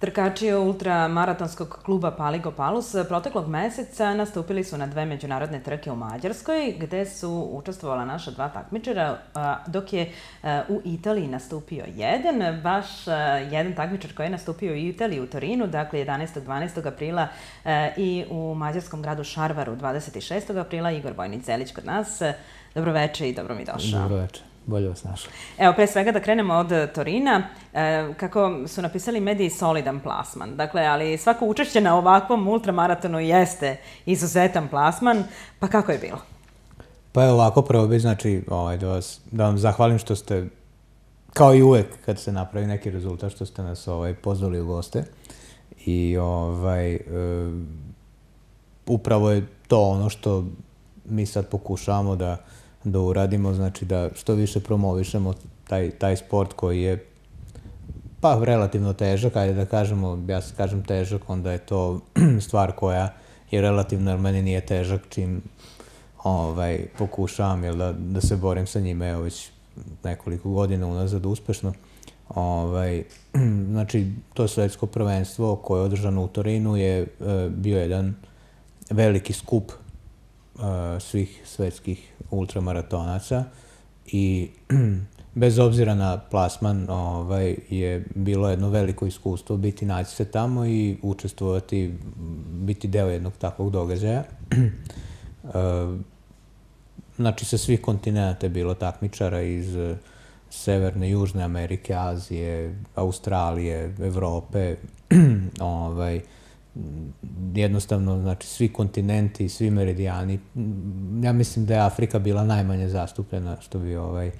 Trkači ultramaratonskog kluba Paligo Palus proteklog meseca nastupili su na dve međunarodne trke u Mađarskoj, gde su učestvovala naša dva takmičara, dok je u Italiji nastupio jedan, baš jedan takmičar koji je nastupio u Italiji u Torinu, dakle 11. 12. aprila i u mađarskom gradu Šarvaru 26. aprila, Igor Bojnić Zelić kod nas. Dobroveče i dobro mi došao. Dobroveče bolje vas našli. Evo, pre svega da krenemo od Torina. E, kako su napisali mediji, solidan plasman. Dakle, ali svako učešće na ovakvom ultramaratonu jeste izuzetan plasman. Pa kako je bilo? Pa je ovako, prvo bi znači ovaj, da, vas, da vam zahvalim što ste, kao i uvek kad se napravi neki rezultat, što ste nas ovaj, pozvali u goste. I ovaj, e, upravo je to ono što mi sad pokušavamo da da uradimo, znači da što više promovišemo taj, taj sport koji je pa relativno težak, ajde da kažemo, ja se kažem težak, onda je to stvar koja je relativno, jer meni nije težak čim ovaj, pokušavam jel, da, da se borim sa njime, evo već nekoliko godina unazad uspešno. Ovaj, znači, to svetsko prvenstvo koje je održano u Torinu je e, bio jedan veliki skup svih svetskih ultramaratonaca i bez obzira na plasman ovaj, je bilo jedno veliko iskustvo biti naći se tamo i učestvovati, biti deo jednog takvog događaja. znači, sa svih kontinenta je bilo takmičara iz Severne, Južne Amerike, Azije, Australije, Evrope, ovaj, jednostavno, znači, svi kontinenti, svi meridijani, ja mislim da je Afrika bila najmanje zastupljena, što bi ovaj,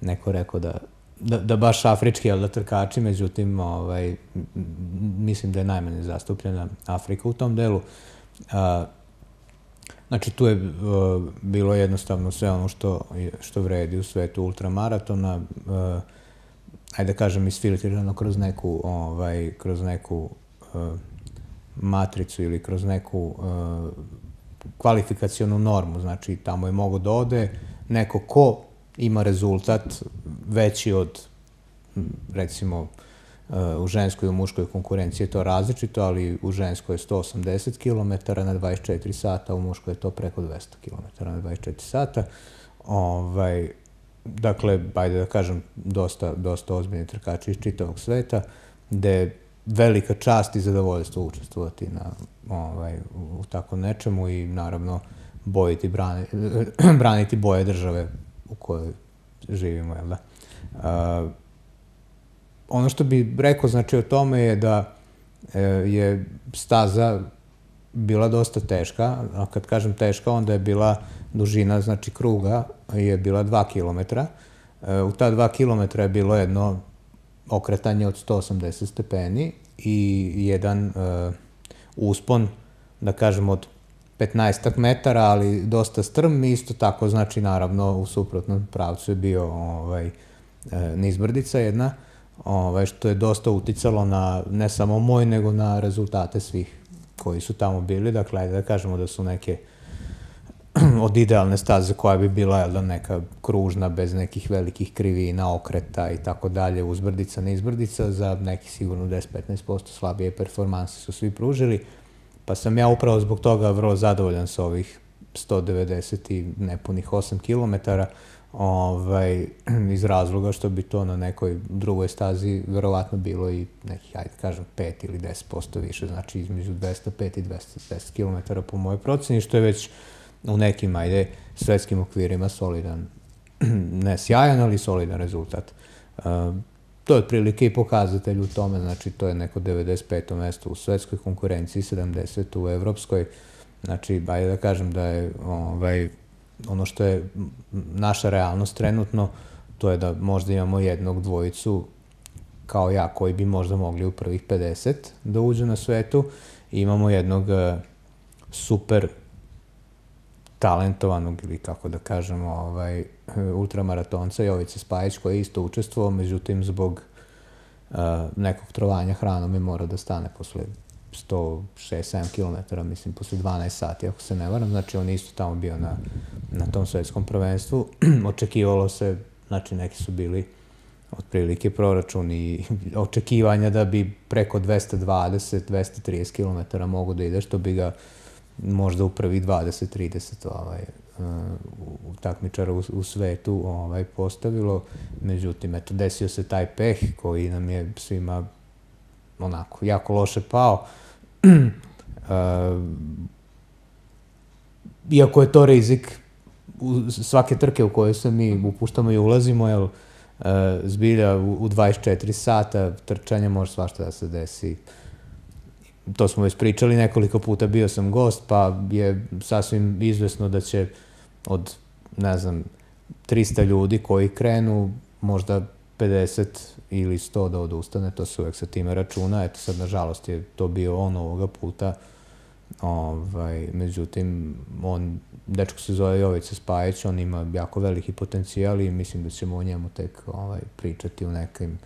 neko rekao da, da, da baš afrički, ali da trkači, međutim, ovaj, mislim da je najmanje zastupljena Afrika u tom delu. A, znači, tu je a, bilo jednostavno sve ono što, što vredi u svetu ultramaratona, a, ajde da kažem, isfiltrirano kroz neku, ovaj, kroz neku a, matricu ili kroz neku uh, kvalifikacionu normu, znači tamo je mogo da ode neko ko ima rezultat veći od recimo uh, u ženskoj i u muškoj konkurenciji je to različito, ali u ženskoj je 180 km na 24 sata, u muškoj je to preko 200 km na 24 sata. Ovaj, dakle, ajde da kažem, dosta, dosta ozbiljni trkači iz čitavog sveta, gde velika čast i zadovoljstvo učestvovati na, ovaj, u tako nečemu i naravno bojiti, brani, braniti boje države u kojoj živimo, jel da? Uh, ono što bi rekao znači o tome je da e, je staza bila dosta teška, a kad kažem teška, onda je bila dužina, znači kruga, je bila 2 km. E, u ta 2 km je bilo jedno okretanje od 180 stepeni i jedan uh, uspon, da kažemo, od 15 metara, ali dosta strm, isto tako, znači, naravno, u suprotnom pravcu je bio ovaj, e, nizbrdica jedna, ovaj, što je dosta uticalo na, ne samo moj, nego na rezultate svih koji su tamo bili, dakle, da kažemo da su neke od idealne staze koja bi bila jel, da, neka kružna bez nekih velikih krivina, okreta i tako dalje, uzbrdica, neizbrdica, za neki sigurno 10-15% slabije performanse su svi pružili, pa sam ja upravo zbog toga vrlo zadovoljan sa ovih 190 i nepunih 8 km, ovaj, iz razloga što bi to na nekoj drugoj stazi verovatno bilo i nekih, ajde kažem, 5 ili 10% više, znači između 205 i 210 km po mojoj proceni, što je već u nekim, ajde, svetskim okvirima solidan, ne sjajan, ali solidan rezultat. Uh, to je otprilike i pokazatelj u tome, znači to je neko 95. mesto u svetskoj konkurenciji, 70. u evropskoj, znači, ajde da kažem da je ovaj, ono što je naša realnost trenutno, to je da možda imamo jednog dvojicu kao ja, koji bi možda mogli u prvih 50 da uđu na svetu, imamo jednog uh, super talentovanog ili kako da kažemo ovaj, ultramaratonca Jovice Spajić koji je isto učestvovao, međutim zbog uh, nekog trovanja hranom je mora da stane posle 106-7 km, mislim, posle 12 sati, ako se ne varam. Znači, on isto tamo bio na, na tom svetskom prvenstvu. Očekivalo se, znači, neki su bili otprilike proračun i očekivanja da bi preko 220, 230 km mogu da ide, što bi ga možda u prvi 20-30 ovaj, uh, takmičara u, u svetu ovaj, postavilo. Međutim, eto, desio se taj peh koji nam je svima onako jako loše pao. uh, iako je to rizik u svake trke u kojoj se mi upuštamo i ulazimo, jel, uh, zbilja u, u 24 sata trčanja može svašta da se desi. To smo već pričali nekoliko puta, bio sam gost, pa je sasvim izvesno da će od, ne znam, 300 ljudi koji krenu, možda 50 ili 100 da odustane, to se uvek sa time računa. Eto sad, nažalost, je to bio on ovoga puta. Ovaj, međutim, on, dečko se zove Jovica Spajić, on ima jako veliki potencijal i mislim da ćemo o njemu tek ovaj, pričati u nekim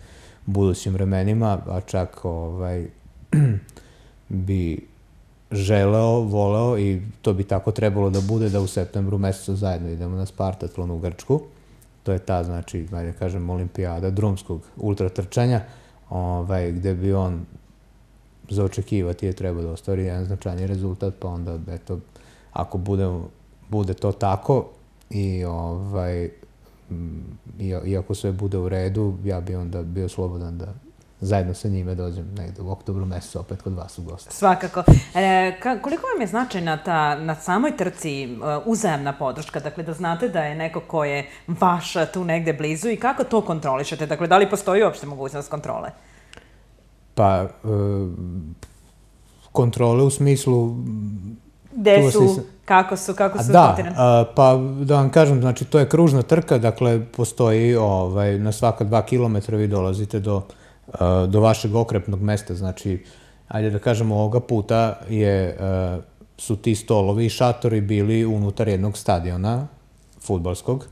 budućim vremenima, a čak ovaj, bi želeo, voleo i to bi tako trebalo da bude da u septembru mesecu zajedno idemo na Spartatlon u Grčku. To je ta, znači, ajde da kažem, olimpijada drumskog ultratrčanja, ovaj, gde bi on za očekivati je treba da ostvari jedan značajni rezultat, pa onda, eto, ako bude, bude to tako i ovaj, i, i ako sve bude u redu, ja bi onda bio slobodan da zajedno sa njime dođem negde u oktobru mesecu opet kod vas u goste. Svakako. E, ka, koliko vam je značajna ta na samoj trci uh, uzajemna podrška? Dakle, da znate da je neko ko je vaš tu negde blizu i kako to kontrolišete? Dakle, da li postoji uopšte mogućnost kontrole? Pa, e, kontrole u smislu... Gde su, si... kako su, kako su da, a, pa da vam kažem, znači to je kružna trka, dakle postoji ovaj, na svaka dva kilometra vi dolazite do, a, do vašeg okrepnog mesta, znači ajde da kažemo ovoga puta je, su ti stolovi i šatori bili unutar jednog stadiona futbalskog,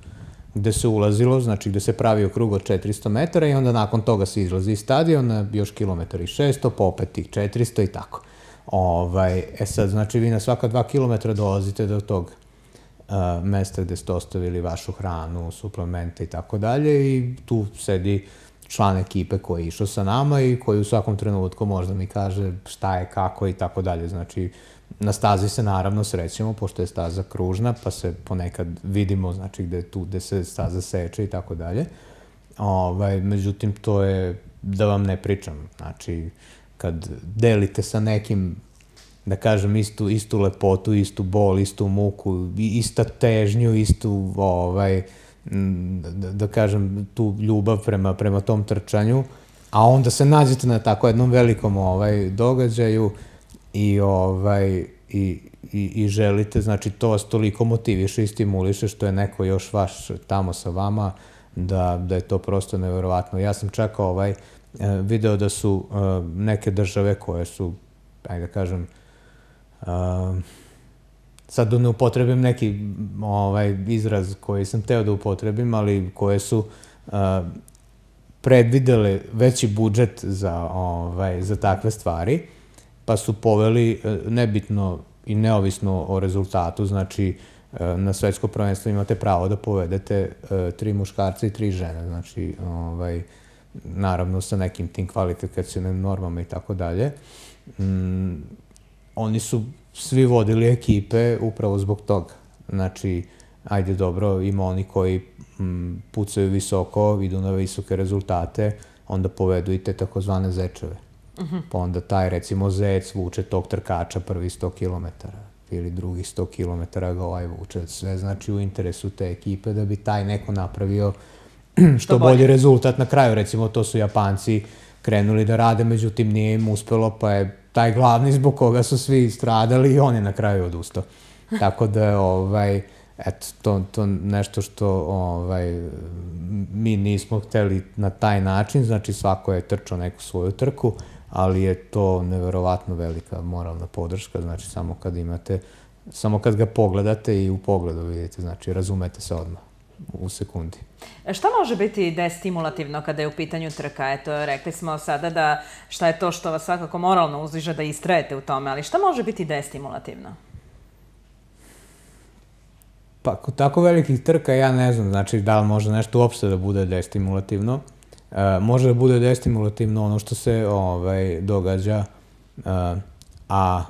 gde se ulazilo, znači gde se pravio krug od 400 metara i onda nakon toga se izlazi iz stadiona, još kilometar i 600, pa opet tih 400 i tako. Ovaj, e sad, znači vi na svaka dva kilometra dolazite do tog uh, mesta gde ste ostavili vašu hranu, suplemente i tako dalje i tu sedi član ekipe koji je išao sa nama i koji u svakom trenutku možda mi kaže šta je, kako i tako dalje. Znači, Na stazi se naravno srećemo, pošto je staza kružna, pa se ponekad vidimo, znači gde tu gde se staza seče i tako dalje. Ovaj, međutim, to je, da vam ne pričam, znači, kad delite sa nekim, da kažem, istu, istu lepotu, istu bol, istu muku, ista težnju, istu, ovaj, da, da kažem, tu ljubav prema, prema tom trčanju, a onda se nađete na tako jednom velikom ovaj, događaju, i ovaj i, i, i želite, znači to vas toliko motiviše i stimuliše što je neko još vaš tamo sa vama, da, da je to prosto neverovatno. Ja sam čak ovaj, e, video da su e, neke države koje su, ajde da kažem, uh, sad da ne upotrebim neki ovaj, izraz koji sam teo da upotrebim, ali koje su uh, predvidele veći budžet za, ovaj, za takve stvari pa su poveli e, nebitno i neovisno o rezultatu, znači e, na svetsko prvenstvo imate pravo da povedete tri muškarca i tri žene, znači ovaj, naravno sa nekim tim kvalifikacijalnim normama i tako dalje. Mm, oni su svi vodili ekipe upravo zbog toga. Znači, ajde dobro, ima oni koji mm, pucaju visoko, idu na visoke rezultate, onda povedu i te takozvane zečeve. -huh. Mhm. Pa onda taj, recimo, zec vuče tog trkača prvi 100 km ili drugi 100 km ga ovaj vuče. Sve znači u interesu te ekipe da bi taj neko napravio što bolji bolje rezultat na kraju. Recimo, to su Japanci krenuli da rade, međutim nije im uspelo, pa je taj glavni zbog koga su svi stradali i on je na kraju odustao. Tako da, ovaj, eto, to, to nešto što ovaj, mi nismo hteli na taj način, znači svako je trčao neku svoju trku, ali je to neverovatno velika moralna podrška, znači samo kad imate, samo kad ga pogledate i u pogledu vidite, znači razumete se odmah u sekundi. E, šta može biti destimulativno kada je u pitanju trka? Eto, rekli smo sada da šta je to što vas svakako moralno uzdiže da istrajete u tome, ali šta može biti destimulativno? Pa, kod tako velikih trka ja ne znam, znači da li može nešto uopšte da bude destimulativno. može da bude destimulativno ono što se ovaj, događa, uh, a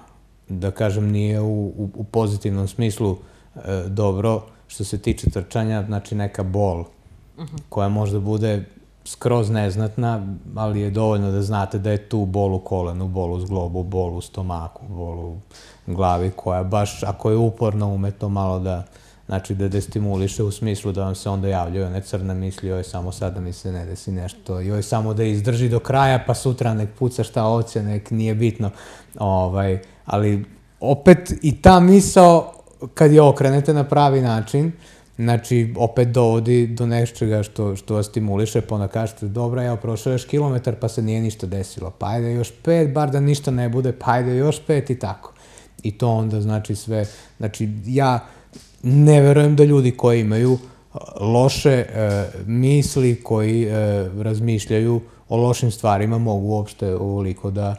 da kažem nije u, u, u pozitivnom smislu uh, dobro što se tiče trčanja, znači neka bol uh koja možda bude skroz neznatna, ali je dovoljno da znate da je tu bol u kolenu, bol u zglobu, bol u stomaku, bol u glavi, koja baš, ako je uporno, ume to malo da, znači da destimuliše u smislu da vam se onda javljaju one crne misli, joj samo sad da mi se ne desi nešto, joj samo da izdrži do kraja, pa sutra nek puca šta hoće, nek nije bitno, ovaj, ali opet i ta misao, kad je okrenete na pravi način, Znači, opet dovodi do nečega što, što vas stimuliše, pa onda kažete, dobro, evo, prošao još kilometar, pa se nije ništa desilo, pa ajde još pet, bar da ništa ne bude, pa ajde još pet i tako. I to onda znači sve, znači, ja ne verujem da ljudi koji imaju uh, loše e, misli, koji e, razmišljaju o lošim stvarima mogu uopšte ovoliko da,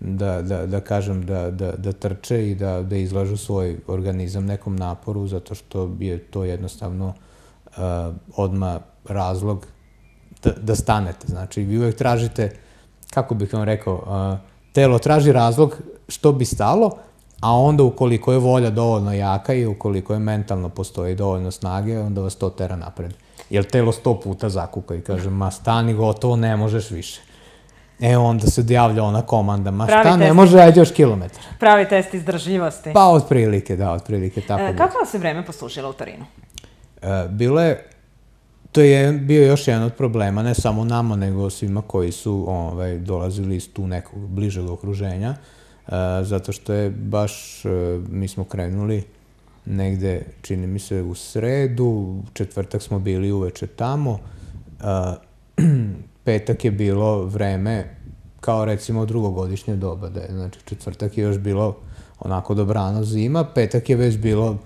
da, da, da kažem, da, da, da trče i da, da izlažu svoj organizam nekom naporu, zato što je to jednostavno uh, odma razlog da, da stanete. Znači, vi uvek tražite, kako bih vam rekao, uh, telo traži razlog što bi stalo, a onda ukoliko je volja dovoljno jaka i ukoliko je mentalno postoji dovoljno snage, onda vas to tera napred. Jer telo sto puta zakuka i kaže, ma stani gotovo, ne možeš više. E, onda se javlja ona komanda, ma Pravi šta, ne može, ajde još kilometar. Pravi test izdržljivosti. Pa, otprilike, da, otprilike, tako e, Kako vas se vreme poslušilo u Torinu? E, bilo je, to je bio još jedan od problema, ne samo nama, nego svima koji su ovaj, dolazili iz tu nekog bližeg okruženja, e, zato što je baš, e, mi smo krenuli negde, čini mi se, u sredu, četvrtak smo bili uveče tamo, e, petak je bilo vreme kao recimo drugogodišnje doba, da je, znači četvrtak je još bilo onako dobrano zima, petak je već bilo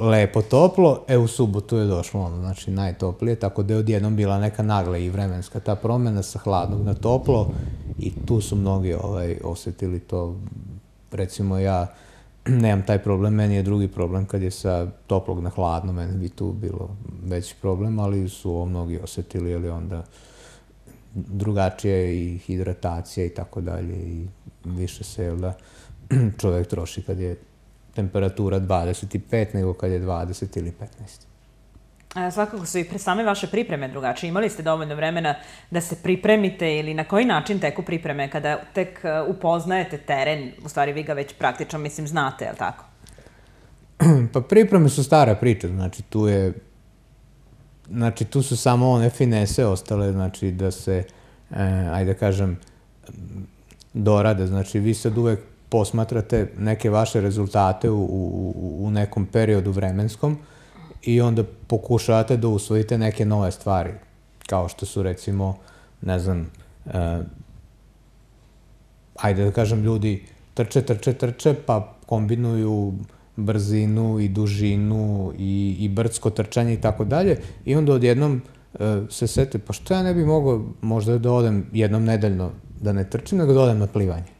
lepo toplo, e u subotu je došlo ono, znači najtoplije, tako da je odjednom bila neka nagla i vremenska ta promena sa hladnog na toplo i tu su mnogi ovaj, osetili to, recimo ja nemam taj problem, meni je drugi problem kad je sa toplog na hladno, meni bi tu bilo veći problem, ali su ovo mnogi osetili, ali onda drugačije i hidratacija i tako dalje i više se da čovek troši kad je temperatura 25 nego kad je 20 ili 15. A, svakako su i pre same vaše pripreme drugačije. Imali ste dovoljno vremena da se pripremite ili na koji način teku pripreme kada tek uh, upoznajete teren, u stvari vi ga već praktično, mislim, znate, je li tako? Pa pripreme su stara priča, znači tu je znači tu su samo one finese ostale, znači da se, e, ajde da kažem, dorade. Znači vi sad uvek posmatrate neke vaše rezultate u, u, u nekom periodu vremenskom i onda pokušavate da usvojite neke nove stvari, kao što su recimo, ne znam, e, ajde da kažem ljudi trče, trče, trče, pa kombinuju brzinu i dužinu i, i brdsko trčanje i tako dalje i onda odjednom e, se sete, pa što ja ne bi mogao možda da odem jednom nedeljno da ne trčim, nego da odem na plivanje.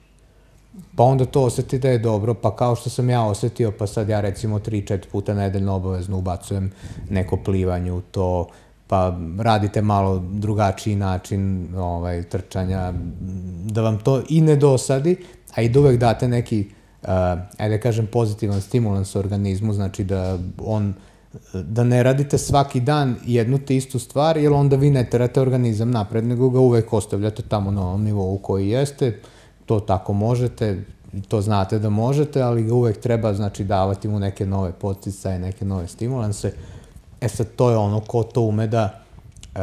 Pa onda to oseti da je dobro, pa kao što sam ja osetio, pa sad ja recimo 3-4 puta nedeljno obavezno ubacujem neko plivanje u to, pa radite malo drugačiji način ovaj, trčanja, da vam to i ne dosadi, a i da uvek date neki uh, ajde da kažem, pozitivan stimulans organizmu, znači da on da ne radite svaki dan jednu te istu stvar, jer onda vi ne terate organizam napred, nego ga uvek ostavljate tamo na ovom nivou koji jeste, to tako možete, to znate da možete, ali ga uvek treba znači davati mu neke nove poticaje, neke nove stimulanse. E sad to je ono ko to ume da uh,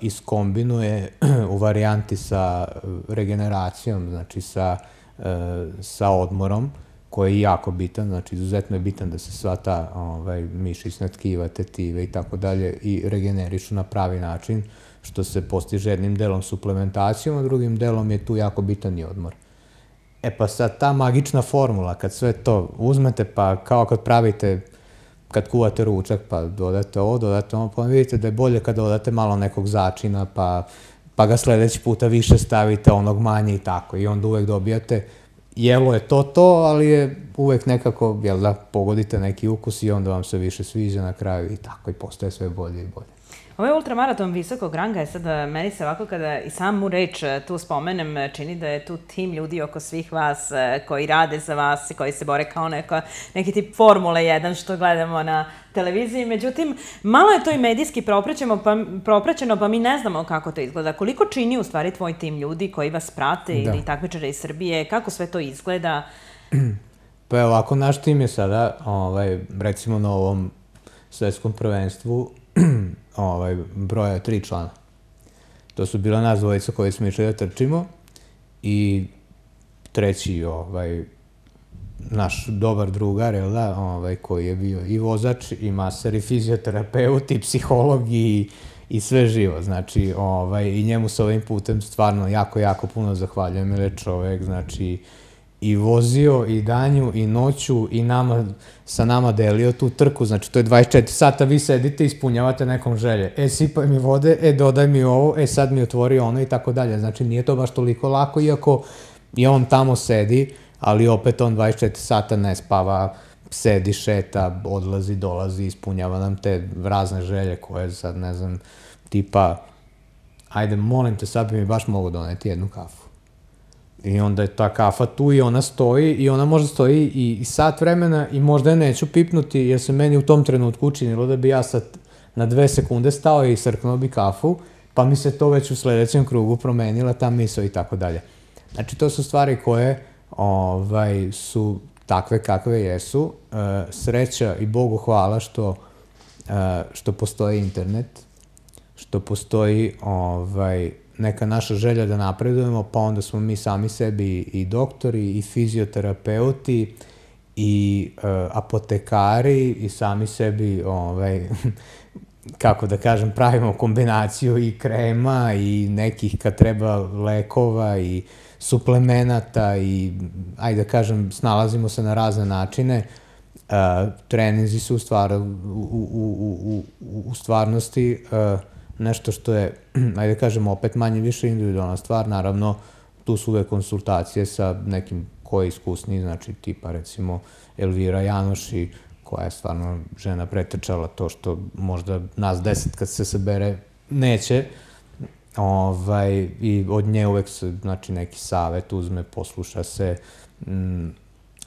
iskombinuje u varijanti sa regeneracijom, znači sa uh, sa odmorom, koji je jako bitan, znači izuzetno je bitan da se sva ta ovaj, mišićna tkiva, tetive i tako dalje i regenerišu na pravi način, što se postiže jednim delom suplementacijom, a drugim delom je tu jako bitan i odmor. E pa sad ta magična formula, kad sve to uzmete, pa kao kad pravite, kad kuvate ručak, pa dodate ovo, dodate ovo, pa vidite da je bolje kad dodate malo nekog začina, pa pa ga sledeći puta više stavite, onog manje i tako. I onda uvek dobijate, jelo je to to, ali je uvek nekako, jel da, pogodite neki ukus i onda vam se više sviđa na kraju i tako i postaje sve bolje i bolje. Ovaj ultramaraton visokog ranga je sad, meni se ovako kada i samu reč tu spomenem, čini da je tu tim ljudi oko svih vas koji rade za vas i koji se bore kao neka, neki tip Formule 1 što gledamo na televiziji. Međutim, malo je to i medijski propraćeno pa, propraćeno, pa mi ne znamo kako to izgleda. Koliko čini u stvari tvoj tim ljudi koji vas prate da. ili takmičare iz Srbije? Kako sve to izgleda? Pa je ovako, naš tim je sada, ovaj, recimo na ovom svetskom prvenstvu, ovaj, broja tri člana. To su bila nas dvojica koji smo išli da trčimo i treći ovaj, naš dobar drugar, jel da, ovaj, koji je bio i vozač, i masar, i fizioterapeut, i psiholog, i, i sve živo. Znači, ovaj, i njemu se ovim putem stvarno jako, jako puno zahvaljujem, jer je čovek, znači, i vozio i danju i noću i nama, sa nama delio tu trku, znači to je 24 sata, vi sedite i ispunjavate nekom želje. E, sipaj mi vode, e, dodaj mi ovo, e, sad mi otvori ono i tako dalje. Znači, nije to baš toliko lako, iako i on tamo sedi, ali opet on 24 sata ne spava, sedi, šeta, odlazi, dolazi, ispunjava nam te razne želje koje sad, ne znam, tipa, ajde, molim te, sad bi mi baš mogo doneti jednu kafu. I onda je ta kafa tu i ona stoji i ona možda stoji i, i sat vremena i možda je neću pipnuti jer se meni u tom trenutku učinilo da bi ja sad na dve sekunde stao i srknuo bi kafu, pa mi se to već u sledećem krugu promenila ta misla i tako dalje. Znači, to su stvari koje ovaj, su takve kakve jesu. E, sreća i Bogu hvala što, e, što postoji internet, što postoji ovaj, neka naša želja da napredujemo, pa onda smo mi sami sebi i doktori, i fizioterapeuti, i e, apotekari, i sami sebi, ovaj, kako da kažem, pravimo kombinaciju i krema, i nekih kad treba lekova, i suplemenata i, ajde da kažem, snalazimo se na razne načine. Uh, treninzi su u, stvar, u, u, u, u stvarnosti uh, nešto što je, ajde da kažem, opet manje više individualna stvar. Naravno, tu su uvek konsultacije sa nekim ko je iskusniji, znači tipa recimo Elvira Janoši, koja je stvarno žena pretrčala to što možda nas deset kad se sabere neće, Ovaj, I od nje uvek se, znači, neki savet uzme, posluša se. Mm,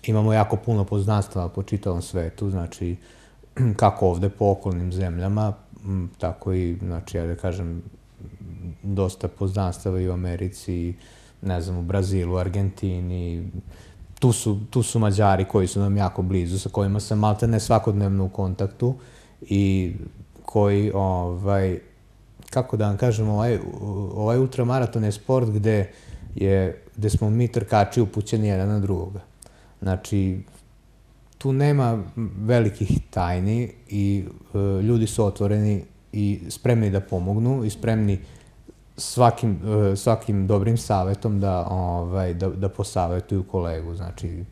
imamo jako puno poznanstva po čitavom svetu, znači, kako ovde po okolnim zemljama, tako i, znači, ja da kažem, dosta poznanstava i u Americi, ne znam, u Brazilu, Argentini, tu su, tu su Mađari koji su nam jako blizu, sa kojima sam malte ne svakodnevno u kontaktu i koji, ovaj, kako da vam kažem, ovaj, ovaj ultramaraton je sport gde, je, gde smo mi trkači upućeni jedan na drugoga. Znači, tu nema velikih tajni i e, ljudi su otvoreni i spremni da pomognu i spremni svakim, e, svakim dobrim savetom da, ovaj, da, da posavetuju kolegu. Znači,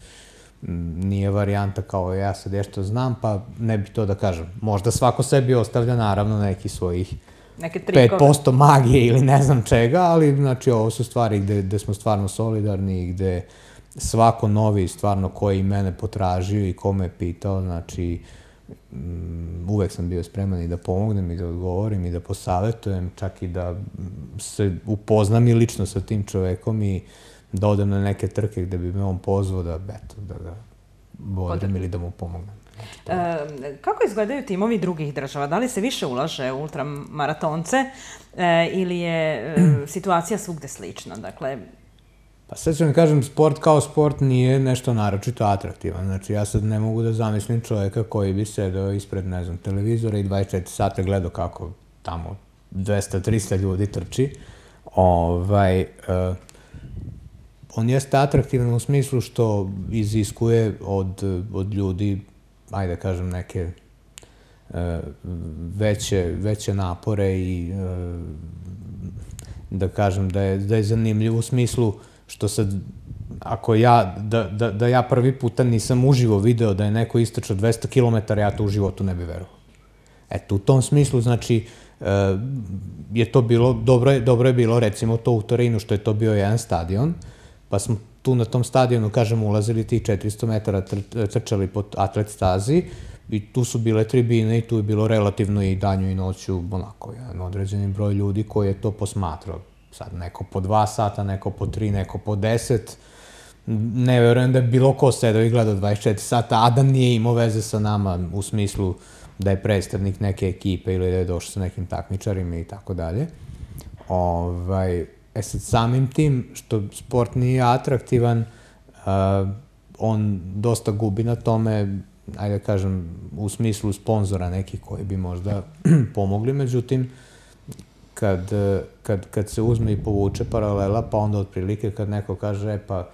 nije varijanta kao ja sad nešto znam, pa ne bi to da kažem. Možda svako sebi ostavlja naravno neki svojih neke trikove. 5% magije ili ne znam čega, ali znači ovo su stvari gde, gde smo stvarno solidarni i gde svako novi stvarno koji mene potražio i ko me pitao, znači um, uvek sam bio spreman i da pomognem i da odgovorim i da posavetujem, čak i da se upoznam i lično sa tim čovekom i da odem na neke trke gde bi me on pozvao da, eto, da ga bodem ili da mu pomognem. E, kako izgledaju timovi drugih država? Da li se više ulaže u ultramaratonce e, ili je e, situacija svugde slična? Dakle, Pa sad ću vam kažem, sport kao sport nije nešto naročito atraktivan. Znači, ja sad ne mogu da zamislim čoveka koji bi sedao ispred, ne znam, televizora i 24 sata gledao kako tamo 200-300 ljudi trči. Ovaj, uh, on jeste atraktivan u smislu što iziskuje od, od ljudi ajde da kažem, neke e, veće, veće napore i e, da kažem da je, da je zanimljiv u smislu što sad ako ja, da, da, da ja prvi puta nisam uživo video da je neko istračao 200 km, ja to u životu ne bi verovao. Eto, u tom smislu, znači, e, je to bilo, dobro je, dobro je bilo recimo to u Torinu, što je to bio jedan stadion, pa smo tu na tom stadionu, kažem, ulazili ti 400 metara trčali po atlet stazi, i tu su bile tribine i tu je bilo relativno i danju i noću onako jedan određeni broj ljudi koji je to posmatrao. Sad neko po dva sata, neko po tri, neko po deset. Ne verujem da je bilo ko sedao i gledao 24 sata, a da nije imao veze sa nama u smislu da je predstavnik neke ekipe ili da je došao sa nekim takmičarima i tako dalje. Ovaj, e sad samim tim što sport nije atraktivan, uh, on dosta gubi na tome, ajde da kažem, u smislu sponzora nekih koji bi možda pomogli, međutim, kad, kad, kad se uzme i povuče paralela, pa onda otprilike kad neko kaže, e pa,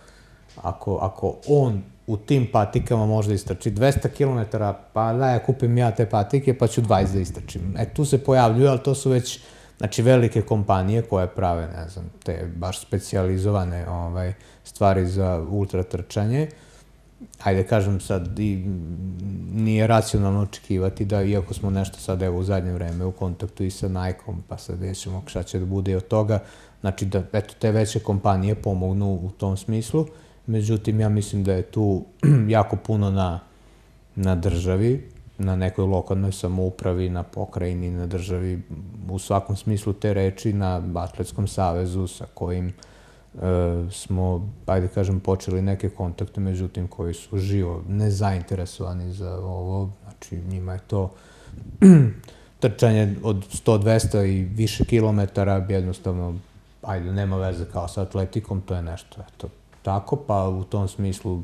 ako, ako on u tim patikama možda istrči 200 km, pa da ja kupim ja te patike, pa ću 20 da istrčim. E, tu se pojavljuju, ali to su već Znači, velike kompanije koje prave, ne znam, te baš specializovane ovaj, stvari za ultratrčanje, ajde kažem sad, i nije racionalno očekivati da, iako smo nešto sad, evo, u zadnje vreme u kontaktu i sa Nike-om, pa sad vidjet šta će da bude i od toga, znači da, eto, te veće kompanije pomognu u tom smislu, međutim, ja mislim da je tu jako puno na, na državi, na nekoj lokalnoj samoupravi, na pokrajini, na državi, u svakom smislu te reči, na Atletskom savezu sa kojim e, smo, ajde kažem, počeli neke kontakte, međutim, koji su živo nezainteresovani za ovo, znači njima je to trčanje od 100-200 i više kilometara, jednostavno, ajde, nema veze kao sa atletikom, to je nešto, eto, tako, pa u tom smislu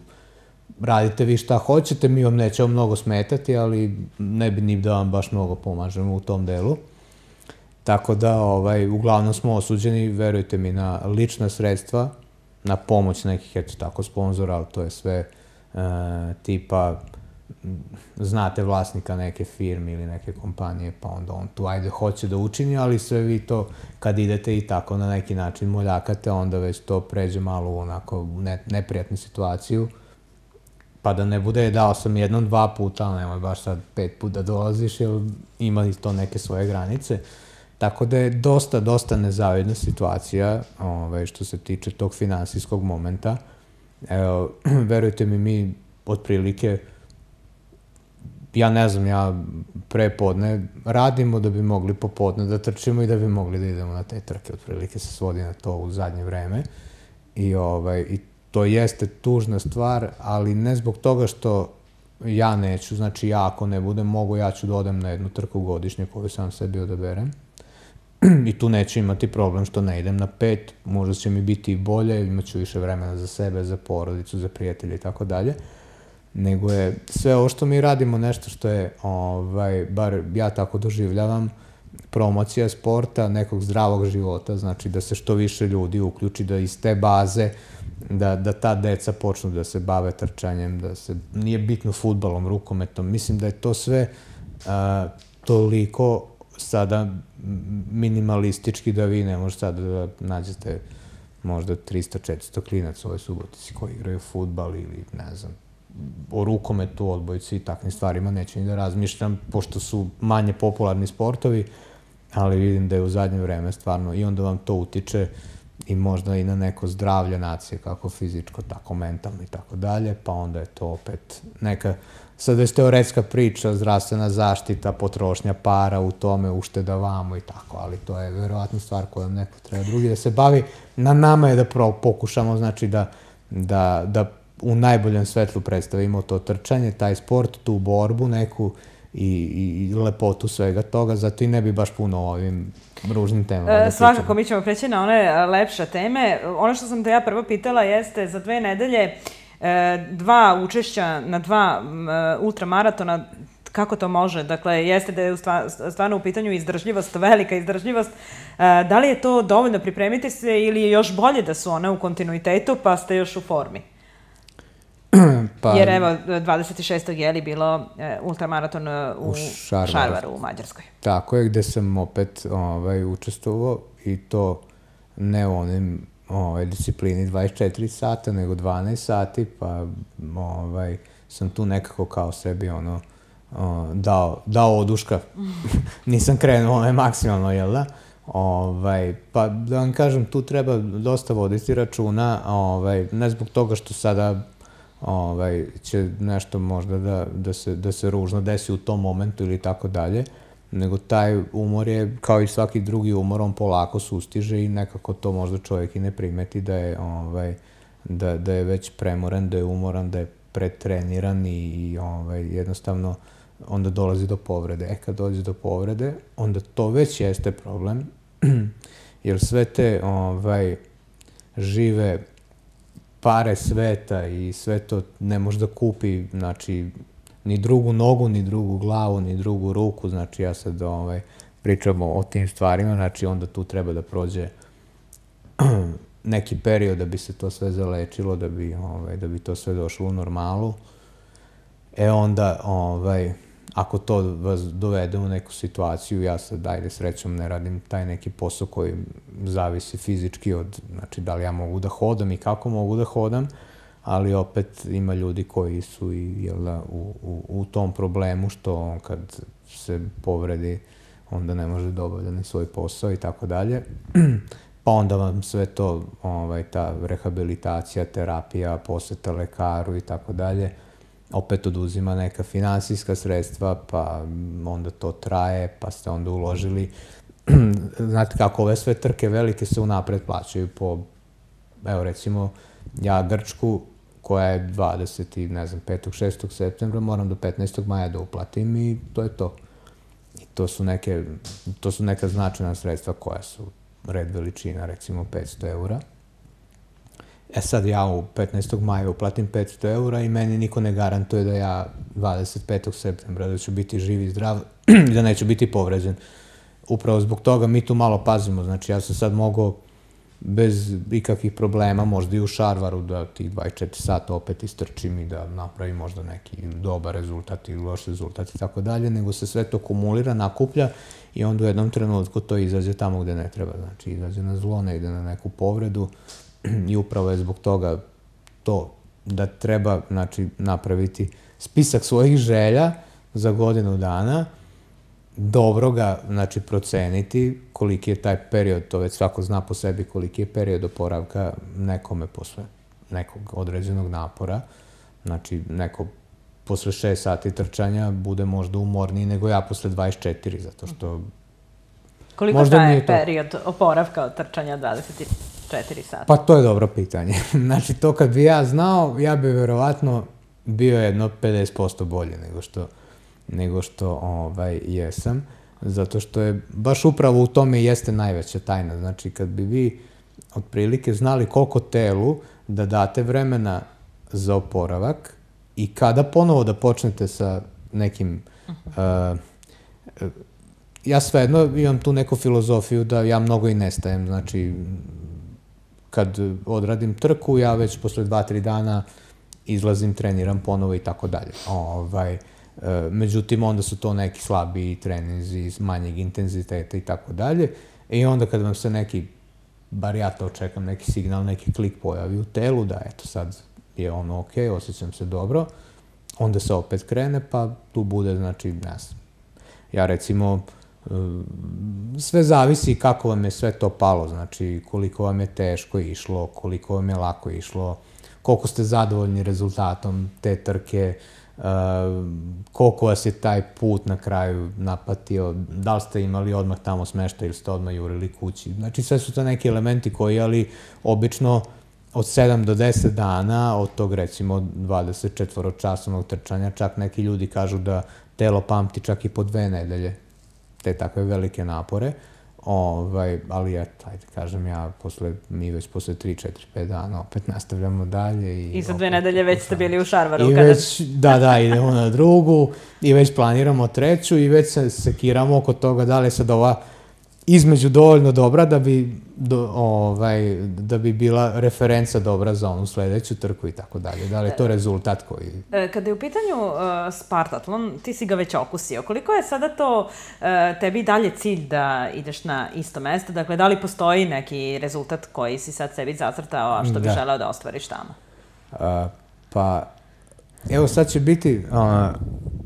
radite vi šta hoćete, mi vam nećemo mnogo smetati, ali ne bi ni da vam baš mnogo pomažemo u tom delu. Tako da, ovaj, uglavnom smo osuđeni, verujte mi, na lična sredstva, na pomoć nekih, eto tako, sponzora, ali to je sve e, tipa, znate vlasnika neke firme ili neke kompanije, pa onda on tu ajde hoće da učini, ali sve vi to kad idete i tako na neki način moljakate, onda već to pređe malo u onako ne, neprijatnu situaciju pa da ne bude dao sam jednom, dva puta, ali nemoj baš sad pet puta da dolaziš, jer ima i to neke svoje granice. Tako da je dosta, dosta nezavidna situacija ovaj, što se tiče tog finansijskog momenta. Evo, verujte mi, mi otprilike, ja ne znam, ja prepodne radimo da bi mogli popodne da trčimo i da bi mogli da idemo na te trke, otprilike se svodi na to u zadnje vreme. I, ovaj, i to jeste tužna stvar, ali ne zbog toga što ja neću, znači ja ako ne budem mogu, ja ću da odem na jednu trku godišnje koju sam sebi odaberem. I tu neću imati problem što ne idem na pet, možda će mi biti bolje, imaću više vremena za sebe, za porodicu, za prijatelje i tako dalje. Nego je sve ovo što mi radimo nešto što je, ovaj, bar ja tako doživljavam, promocija sporta, nekog zdravog života, znači da se što više ljudi uključi, da iz te baze da, da ta deca počnu da se bave trčanjem, da se, nije bitno futbalom, rukometom, mislim da je to sve a, toliko sada minimalistički da vi ne možete sada da nađete možda 300-400 klinaca ovoj subotici koji igraju futbal ili ne znam, o rukometu, odbojci i takvim stvarima neću ni da razmišljam, pošto su manje popularni sportovi, ali vidim da je u zadnje vreme stvarno i onda vam to utiče i možda i na neko zdravlje nacije, kako fizičko, tako mentalno i tako dalje, pa onda je to opet neka, sad je teoretska priča, zdravstvena zaštita, potrošnja para u tome, ušteda vamo i tako, ali to je verovatno stvar kojom neko treba drugi da se bavi. Na nama je da pro, pokušamo, znači da, da, da u najboljem svetlu predstavimo to trčanje, taj sport, tu borbu neku i, i lepotu svega toga, zato i ne bi baš puno o ovim ružnim temama. E, da svakako, mi ćemo preći na one e, lepše teme. Ono što sam te ja prvo pitala jeste za dve nedelje e, dva učešća na dva ultramaratona kako to može? Dakle, jeste da je stvarno u pitanju izdržljivost, velika izdržljivost. Da li je to dovoljno pripremiti se ili je još bolje da su one u kontinuitetu pa ste još u formi? pa, Jer evo, 26. je li bilo e, ultramaraton e, u, u Šarvaru. Šarvaru u Mađarskoj. Tako je, gde sam opet ovaj, učestvovao i to ne u onim ovaj, disciplini 24 sata, nego 12 sati, pa ovaj, sam tu nekako kao sebi ono, o, dao, dao oduška. Nisam krenuo onaj maksimalno, jel da? Ovaj, pa da vam kažem, tu treba dosta voditi računa, ovaj, ne zbog toga što sada ovaj, će nešto možda da, da, se, da se ružno desi u tom momentu ili tako dalje, nego taj umor je, kao i svaki drugi umor, on polako sustiže i nekako to možda čovjek i ne primeti da je, ovaj, da, da je već premoran, da je umoran, da je pretreniran i, i ovaj, jednostavno onda dolazi do povrede. E kad dođe do povrede, onda to već jeste problem, jer sve te ovaj, žive pare sveta i sve to ne može da kupi, znači, ni drugu nogu, ni drugu glavu, ni drugu ruku, znači ja sad ovaj, pričamo o tim stvarima, znači onda tu treba da prođe neki period da bi se to sve zalečilo, da bi, ovaj, da bi to sve došlo u normalu. E onda, ovaj, ako to vas dovede u neku situaciju, ja sad, dajde srećom, ne radim taj neki posao koji zavisi fizički od, znači, da li ja mogu da hodam i kako mogu da hodam, ali opet ima ljudi koji su i, jel da, u, u, u tom problemu što on kad se povredi, onda ne može da obavlja ni svoj posao i tako dalje. Pa onda vam sve to, ovaj, ta rehabilitacija, terapija, poseta lekaru i tako dalje, opet oduzima neka finansijska sredstva, pa onda to traje, pa ste onda uložili. Znate kako, ove sve trke velike se unapred plaćaju po, evo recimo, ja Grčku, koja je 20. ne znam, 5. 6. septembra, moram do 15. maja da uplatim i to je to. I to su neke, to su neka značajna sredstva koja su red veličina, recimo 500 eura. E sad ja u 15. maja uplatim 500 eura i meni niko ne garantuje da ja 25. septembra da ću biti živ i zdrav i da neću biti povređen. Upravo zbog toga mi tu malo pazimo. Znači ja sam sad mogao bez ikakvih problema, možda i u Šarvaru da tih 24 sata opet istrčim i da napravim možda neki dobar rezultat ili loš rezultat i tako dalje, nego se sve to kumulira, nakuplja i onda u jednom trenutku to izađe tamo gde ne treba. Znači, izađe na zlo, ne ide na neku povredu i upravo je zbog toga to da treba znači, napraviti spisak svojih želja za godinu dana, dobro ga, znači, proceniti koliki je taj period, to već svako zna po sebi koliki je period oporavka nekome posle nekog određenog napora, znači neko posle 6 sati trčanja bude možda umorniji nego ja posle 24, zato što Koliko možda traje period oporavka od trčanja 24 sata? Pa to je dobro pitanje. znači, to kad bi ja znao, ja bi verovatno bio jedno 50% bolje nego što, nego što ovaj, jesam, zato što je baš upravo u tome jeste najveća tajna. Znači, kad bi vi otprilike znali koliko telu da date vremena za oporavak, i kada ponovo da počnete sa nekim uh, ja svejedno imam tu neku filozofiju da ja mnogo i nestajem, znači kad odradim trku, ja već posle dva, tri dana izlazim, treniram ponovo i tako dalje. Ovaj, uh, međutim, onda su to neki slabi treninzi, manjeg intenziteta i tako dalje. I onda kad vam se neki, bar ja to očekam, neki signal, neki klik pojavi u telu, da eto sad je ono ok, osjećam se dobro, onda se opet krene, pa tu bude, znači, ne znam. Ja recimo, e, sve zavisi kako vam je sve to palo, znači koliko vam je teško išlo, koliko vam je lako išlo, koliko ste zadovoljni rezultatom te trke, uh, koliko vas je taj put na kraju napatio, da li ste imali odmah tamo smešta ili ste odmah jurili kući. Znači sve su to neki elementi koji, ali obično uh, od 7 do 10 dana, od tog recimo 24 časovnog trčanja, čak neki ljudi kažu da telo pamti čak i po dve nedelje, te takve velike napore. Ovaj, ali eto, ajde kažem ja, posle, mi već posle 3, 4, 5 dana opet nastavljamo dalje. I, I za dve nedelje već ste bili u Šarvaru. I kada... već, da, da, idemo na drugu i već planiramo treću i već se sekiramo oko toga da li sad ova između dovoljno dobra da bi do, ovaj, da bi bila referenca dobra za onu sledeću trku i tako dalje. Da li je to rezultat koji... E, kada je u pitanju uh, Spartatlon, ti si ga već okusio. Koliko je sada to uh, tebi dalje cilj da ideš na isto mesto? Dakle, da li postoji neki rezultat koji si sad sebi zacrtao, a što bi da. želeo da ostvariš tamo? Uh, pa, evo sad će biti, uh,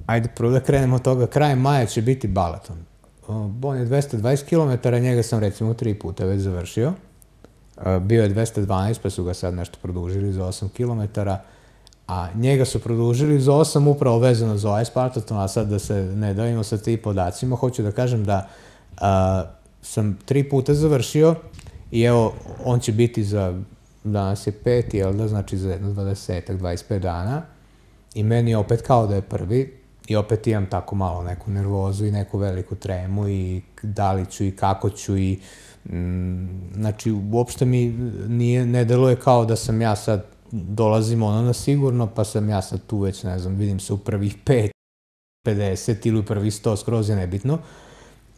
ajde prvo da krenemo od toga, krajem maja će biti Balaton on je 220 km, njega sam recimo tri puta već završio. Bio je 212, pa su ga sad nešto produžili za 8 km, a njega su produžili za 8 upravo vezano za ovaj Spartaton, a sad da se ne davimo sa tim podacima, hoću da kažem da a, sam tri puta završio i evo, on će biti za, danas je peti, jel da, znači za jedno 20 25 dana i meni je opet kao da je prvi i opet imam tako malo neku nervozu i neku veliku tremu i da li ću i kako ću i mm, znači uopšte mi nije, ne deluje kao da sam ja sad dolazim ono na sigurno, pa sam ja sad tu već, ne znam, vidim se u prvih 5, 50 ili u prvih 100, skroz je nebitno.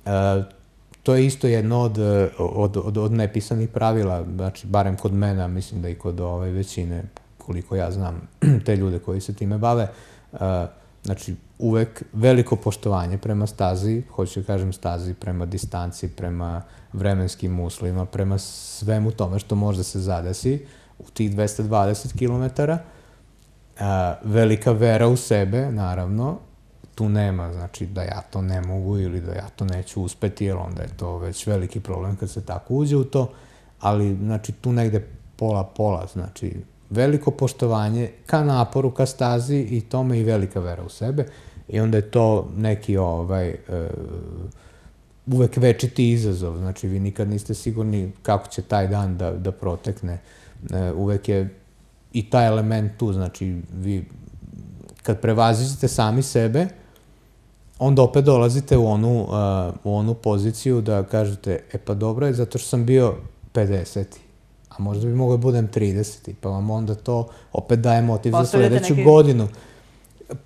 E, to je isto jedno od, od, od, od nepisanih pravila, znači, barem kod mene, mislim da i kod ove većine, koliko ja znam, te ljude koji se time bave, uh, znači, uvek veliko poštovanje prema stazi, hoću da kažem stazi, prema distanci, prema vremenskim uslovima, prema svemu tome što može da se zadesi u tih 220 km. Uh, velika vera u sebe, naravno, tu nema, znači da ja to ne mogu ili da ja to neću uspeti, jer onda je to već veliki problem kad se tako uđe u to, ali znači tu negde pola-pola, znači veliko poštovanje ka naporu, ka stazi i tome i velika vera u sebe i onda je to neki ovaj uh, uvek večiti izazov, znači vi nikad niste sigurni kako će taj dan da, da protekne, uh, uvek je i taj element tu, znači vi kad prevazite sami sebe, onda opet dolazite u onu, uh, u onu poziciju da kažete, e pa dobro je, zato što sam bio 50 a možda bi mogao da budem 30 pa vam onda to opet daje motiv za sledeću neki... godinu.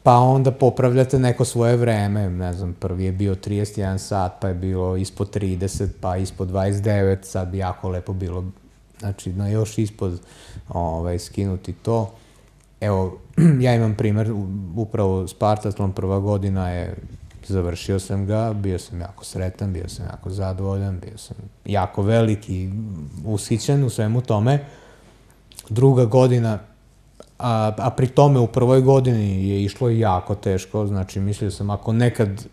Pa onda popravljate neko svoje vreme, ne znam, prvi je bio 31 sat, pa je bilo ispod 30, pa ispod 29, sad bi jako lepo bilo, znači, na još ispod ovaj, skinuti to. Evo, ja imam primer, upravo Spartatlon prva godina je završio sam ga, bio sam jako sretan, bio sam jako zadovoljan, bio sam jako veliki, ushićen u svemu tome. Druga godina, a, a pri tome u prvoj godini je išlo jako teško, znači mislio sam ako nekad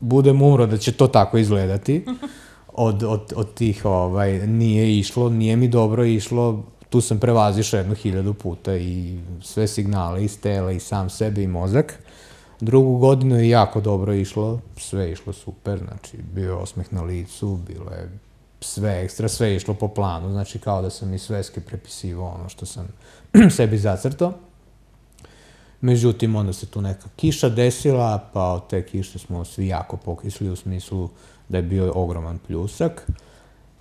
budem umro da će to tako izgledati, od, od, od tih ovaj, nije išlo, nije mi dobro išlo, tu sam prevazišao jednu hiljadu puta i sve signale iz tela i sam sebe i mozak. Drugu godinu je jako dobro išlo, sve je išlo super, znači bio je osmeh na licu, bilo je sve ekstra, sve je išlo po planu, znači kao da sam i sveske prepisivao ono što sam sebi zacrtao. Međutim, onda se tu neka kiša desila, pa od te kiše smo svi jako pokisli u smislu da je bio ogroman pljusak.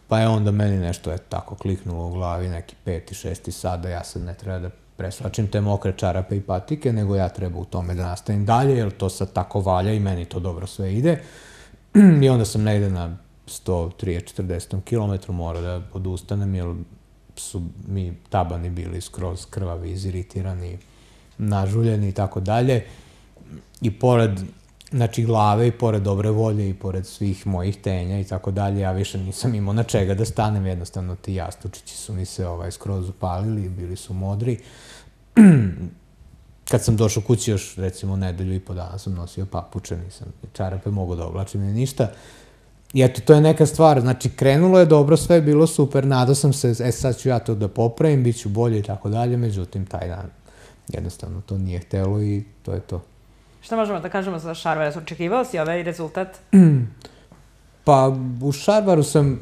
Pa je onda meni nešto je tako kliknulo u glavi, neki peti, šesti sat, da ja sad ne treba da preslačim te mokre čarape i patike, nego ja treba u tome da nastavim dalje, jer to sad tako valja i meni to dobro sve ide. I onda sam negde na 130-40 km mora da odustanem, jer su mi tabani bili skroz krvavi, iziritirani, nažuljeni i tako dalje. I pored znači glave i pored dobre volje i pored svih mojih tenja i tako dalje, ja više nisam imao na čega da stanem, jednostavno ti jastučići su mi se ovaj, skroz upalili, bili su modri. Kad sam došao kući još, recimo, nedelju i po dana sam nosio papuče, nisam čarape mogu da oblačim ni ništa. I eto, to je neka stvar, znači krenulo je dobro, sve je bilo super, nadao sam se, e sad ću ja to da popravim, bit ću bolje i tako dalje, međutim, taj dan jednostavno to nije htelo i to je to. Šta možemo da kažemo za Šarvara? Očekivao si ovaj rezultat? Pa u Šarvaru sam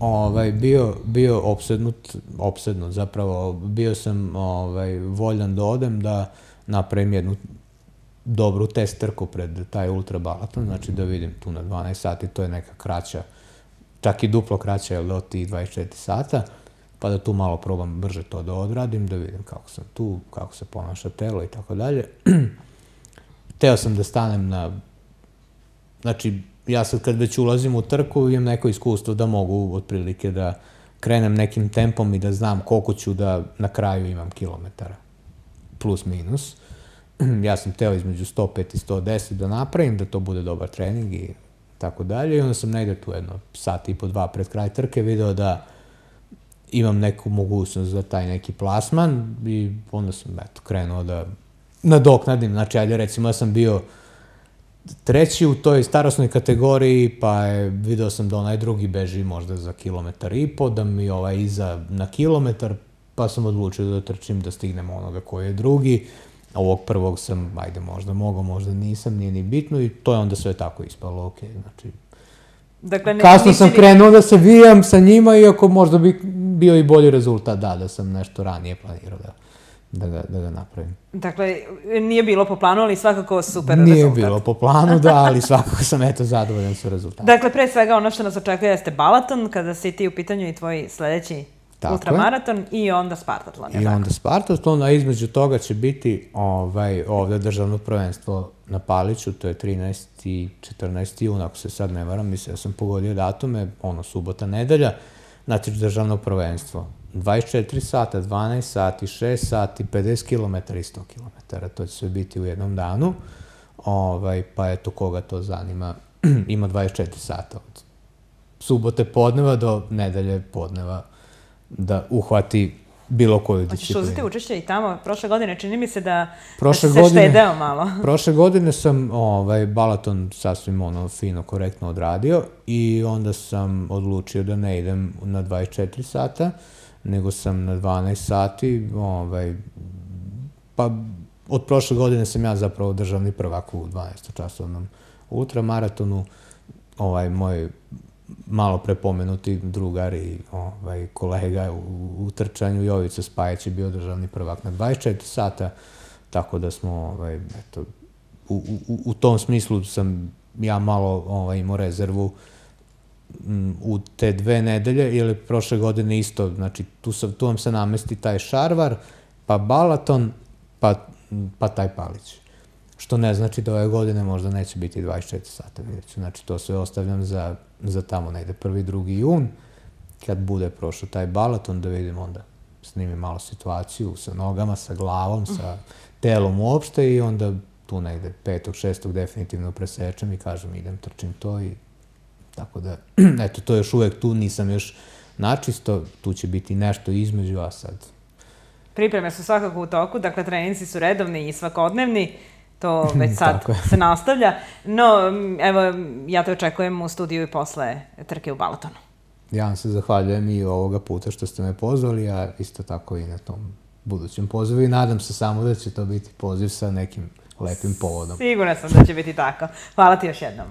ovaj, bio, bio opsednut, opsednut zapravo, bio sam ovaj, voljan da odem da napravim jednu dobru testerku pred taj ultra balaton, znači da vidim tu na 12 sati, to je neka kraća, čak i duplo kraća, je od tih 24 sata, pa da tu malo probam brže to da odradim, da vidim kako sam tu, kako se ponaša telo i tako dalje. Teo sam da stanem na... Znači, ja sad kad već ulazim u trku, imam neko iskustvo da mogu otprilike da krenem nekim tempom i da znam koliko ću da na kraju imam kilometara. Plus minus. Ja sam teo između 105 i 110 da napravim, da to bude dobar trening i tako dalje. I onda sam negde tu jedno sat i po dva pred kraj trke video da imam neku mogućnost za taj neki plasman i onda sam eto, krenuo da nadoknadim. Znači, ajde recimo, ja sam bio treći u toj starosnoj kategoriji, pa je, video sam da onaj drugi beži možda za kilometar i po, da mi ovaj iza na kilometar, pa sam odlučio da trčim da stignem onoga koji je drugi. Ovog prvog sam, ajde, možda mogo, možda nisam, nije ni bitno i to je onda sve tako ispalo, ok, znači... Dakle, ne, Kasno sam krenuo da se vijam sa njima, iako možda bi bio i bolji rezultat, da, da sam nešto ranije planirao da, da, ga, da ga napravim. Dakle, nije bilo po planu, ali svakako super Nije rezultat. bilo po planu, da, ali svakako sam eto zadovoljan sa rezultatom. Dakle, pre svega ono što nas očekuje jeste Balaton, kada si ti u pitanju i tvoj sledeći Tako je. ultramaraton i onda Spartatlon. je I tako? onda Spartatlon, a između toga će biti ovaj, ovde državno prvenstvo na Paliću, to je 13. i 14. jun, ako se sad ne varam, mislim da sam pogodio datume, ono, subota, nedelja, znači državno prvenstvo. 24 sata, 12 sati, 6 sati, 50 km i 100 km, to će sve biti u jednom danu, ovaj, pa eto koga to zanima, ima 24 sata od subote podneva do nedelje podneva da uhvati bilo koju Hoćeš disciplinu. uzeti učešće i tamo? Prošle godine čini mi se da, Prošle da se godine- štedeo malo. Prošle godine sam ovaj, Balaton sasvim ono fino, korektno odradio i onda sam odlučio da ne idem na 24 sata, nego sam na 12 sati, ovaj, pa od prošle godine sam ja zapravo državni prvak u 12-časovnom ultramaratonu, ovaj, moj malo prepomenuti drugar i ovaj, kolega u, u trčanju, Jovica Spajać je bio državni prvak na 24 sata, tako da smo, ovaj, eto, u, u, u tom smislu sam ja malo ovaj, imao rezervu m, u te dve nedelje, je prošle godine isto, znači tu, sam, tu vam se namesti taj šarvar, pa Balaton, pa, pa taj Palić. Što ne znači da ove godine možda neće biti 24 sata, vidjet. Znači to sve ostavljam za, za tamo negde prvi, drugi jun, kad bude prošao taj Balaton, da vidim onda snimim malo situaciju sa nogama, sa glavom, sa telom uopšte i onda tu negde petog, šestog definitivno presečem i kažem idem, trčim to i tako da, eto, to još uvek tu, nisam još načisto, tu će biti nešto između, a sad Pripreme su svakako u toku, dakle treninci su redovni i svakodnevni, to već sad se nastavlja. No, evo, ja te očekujem u studiju i posle trke u Balatonu. ja vam se zahvaljujem i ovoga puta što ste me pozvali, a isto tako i na tom budućem pozivu i nadam se samo da će to biti poziv sa nekim lepim povodom. Sigurna sam da će biti tako. Hvala ti još jednom.